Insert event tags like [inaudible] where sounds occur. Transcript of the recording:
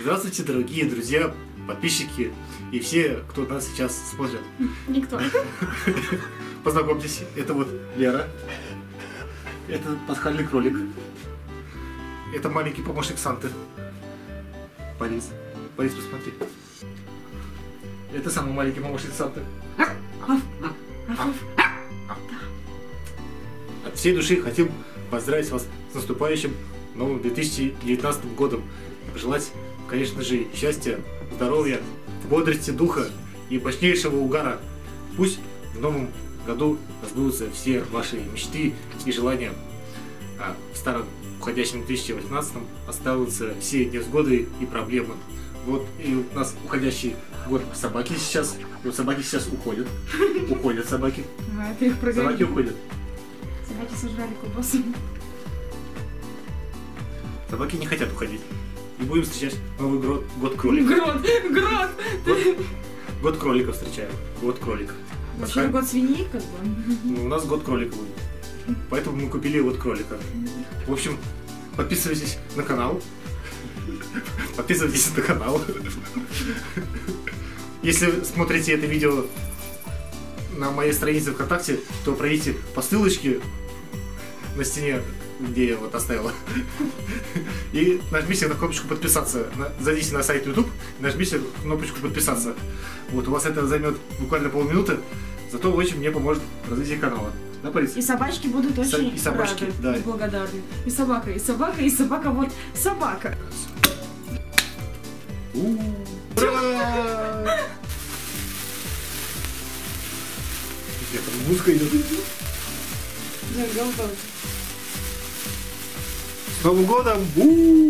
Здравствуйте, дорогие друзья, подписчики и все, кто нас сейчас смотрит. Никто. [laughs] Познакомьтесь, это вот Лера, это пасхальный кролик, это маленький помощник Санты. Борис, Борис, посмотри. Это самый маленький помощник Санты. От всей души хотим поздравить вас с наступающим новым 2019 годом. Пожелать, конечно же, счастья, здоровья, бодрости духа и мощнейшего угара. Пусть в новом году сбудутся все ваши мечты и желания. А в старом уходящем 2018 останутся все невзгоды и проблемы. Вот и у нас уходящий год собаки сейчас. Вот собаки сейчас уходят. Уходят собаки. А, это их Собаки программа. уходят. Собаки сожрали колбасу. Собаки не хотят уходить. И будем встречать Новый год, год кролика. Грот, грот. Год, год кролика встречаем. Год кролика. Вообще год свиньи, как бы. Ну, у нас год кролика будет. Поэтому мы купили год кролика. В общем, подписывайтесь на канал. Подписывайтесь на канал. Если смотрите это видео на моей странице ВКонтакте, то пройдите по ссылочке на стене, где я вот оставила. И нажмите на кнопочку подписаться. Зайдите на сайт YouTube, нажмите кнопочку подписаться. Вот, у вас это займет буквально полминуты, зато очень мне поможет в развитии канала. Да, Борис? И собачки будут Со- очень и собачки, рады да. и благодарны. И собака, и собака, и собака, вот собака. Ура! Где там музыка идет? Да, голова. С Новым годом! У!